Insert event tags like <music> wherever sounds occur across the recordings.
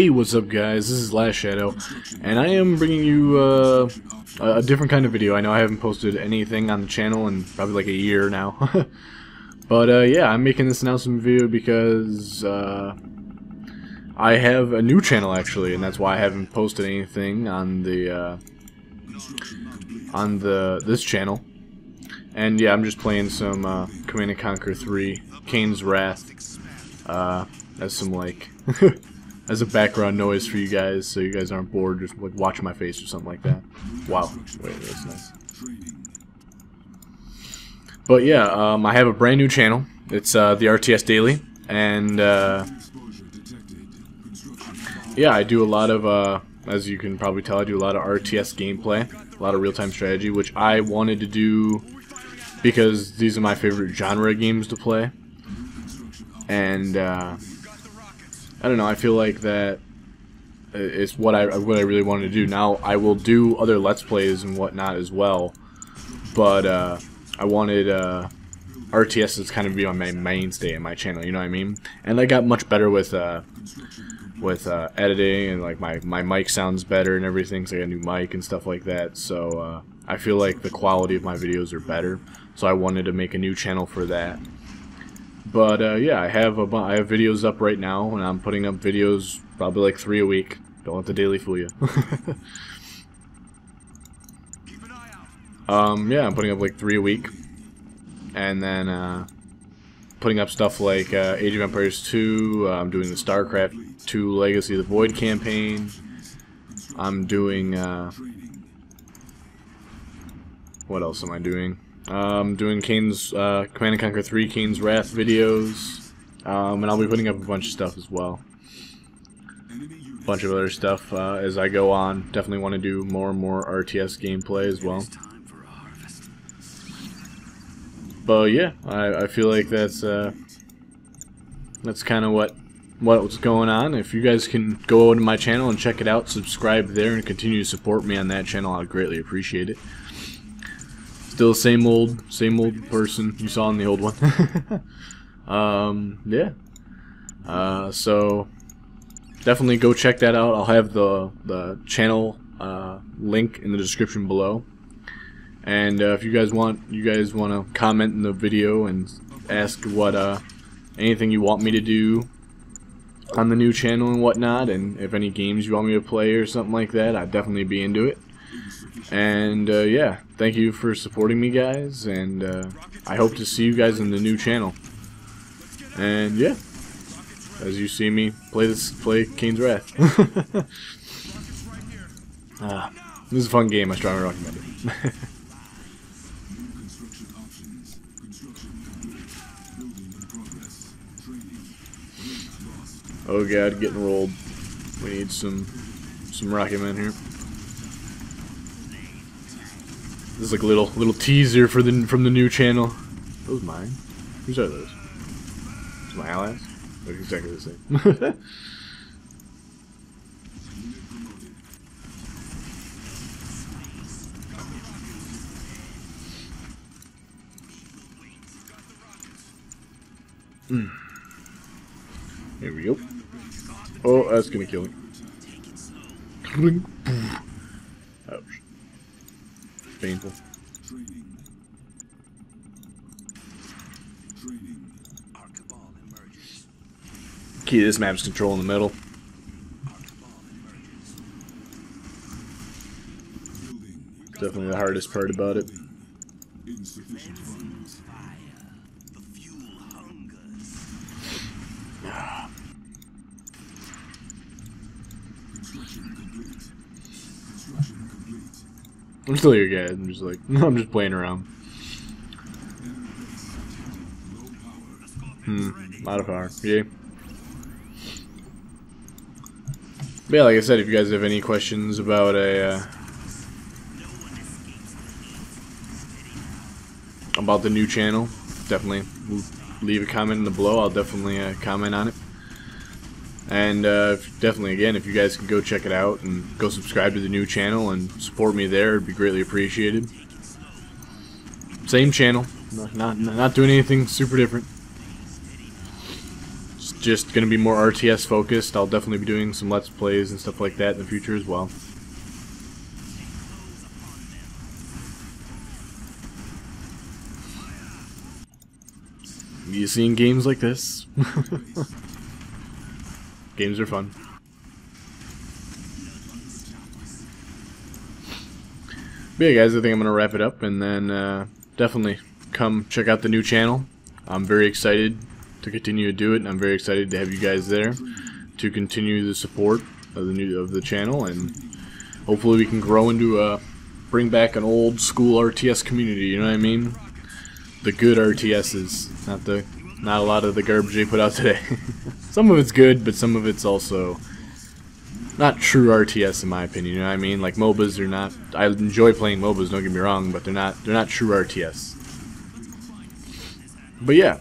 Hey, what's up guys? This is Last Shadow, and I am bringing you uh, a different kind of video. I know I haven't posted anything on the channel in probably like a year now. <laughs> but uh, yeah, I'm making this announcement video because uh, I have a new channel actually, and that's why I haven't posted anything on the uh, on the this channel. And yeah, I'm just playing some uh, Command & Conquer 3, Kane's Wrath, uh, as some like <laughs> as a background noise for you guys, so you guys aren't bored, just like watching my face or something like that. Wow, wait, that's nice. But yeah, um, I have a brand new channel. It's uh, the RTS Daily, and uh, yeah, I do a lot of, uh, as you can probably tell, I do a lot of RTS gameplay, a lot of real-time strategy, which I wanted to do because these are my favorite genre games to play. And uh, I don't know. I feel like that is what I what I really wanted to do. Now I will do other let's plays and whatnot as well, but uh, I wanted uh, RTS to kind of be on my mainstay in my channel. You know what I mean? And I got much better with uh, with uh, editing and like my my mic sounds better and everything. So I got a new mic and stuff like that. So uh, I feel like the quality of my videos are better. So I wanted to make a new channel for that. But uh, yeah, I have a I have videos up right now, and I'm putting up videos probably like three a week. Don't let the daily fool you. <laughs> um, yeah, I'm putting up like three a week, and then uh, putting up stuff like uh, Age of Empires 2. Uh, I'm doing the StarCraft 2 Legacy of the Void campaign. I'm doing uh, what else am I doing? Um, doing Kane's uh, Command & Conquer 3 Kane's Wrath videos. Um, and I'll be putting up a bunch of stuff as well. A bunch of other stuff uh, as I go on. Definitely want to do more and more RTS gameplay as well. But yeah, I, I feel like that's uh, that's kind of what what's going on. If you guys can go over to my channel and check it out, subscribe there, and continue to support me on that channel, I'd greatly appreciate it. Still same old, same old person you saw in the old one. <laughs> um, yeah. Uh, so definitely go check that out. I'll have the the channel uh, link in the description below. And uh, if you guys want, you guys want to comment in the video and ask what uh, anything you want me to do on the new channel and whatnot, and if any games you want me to play or something like that, I'd definitely be into it. And uh, yeah, thank you for supporting me, guys. And uh, I hope to see you guys in the new channel. And yeah, as you see me play this, play Kane's Wrath. <laughs> ah, this is a fun game. I strongly recommend it. <laughs> oh god, getting rolled. We need some some rocket men here. This is like a little little teaser for the from the new channel. Those mine? Whose are those? It's my allies. Look exactly the same. mm. <laughs> Here we go. Oh, that's gonna kill me. Painful. Key to this map is control in the middle. Definitely the hardest part about it. I'm still your guy. I'm just like, <laughs> I'm just playing around. Hmm, modifier. Yeah. But yeah, like I said, if you guys have any questions about a uh, about the new channel, definitely leave a comment in the below. I'll definitely uh, comment on it. And uh, definitely, again, if you guys can go check it out and go subscribe to the new channel and support me there, it'd be greatly appreciated. Same channel, not not, not doing anything super different. It's just going to be more RTS focused. I'll definitely be doing some Let's Plays and stuff like that in the future as well. You seeing games like this? <laughs> games are fun. But yeah, guys, I think I'm going to wrap it up and then uh, definitely come check out the new channel. I'm very excited to continue to do it, and I'm very excited to have you guys there to continue the support of the new of the channel, and hopefully we can grow into a bring back an old school RTS community. You know what I mean? The good RTSs, not the not a lot of the garbage they put out today. <laughs> some of it's good, but some of it's also not true RTS in my opinion. You know what I mean? Like MOBAs are not. I enjoy playing MOBAs. Don't get me wrong, but they're not. They're not true RTS. But yeah,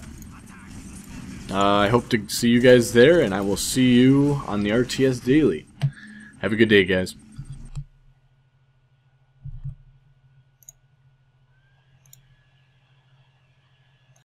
uh, I hope to see you guys there, and I will see you on the RTS Daily. Have a good day, guys.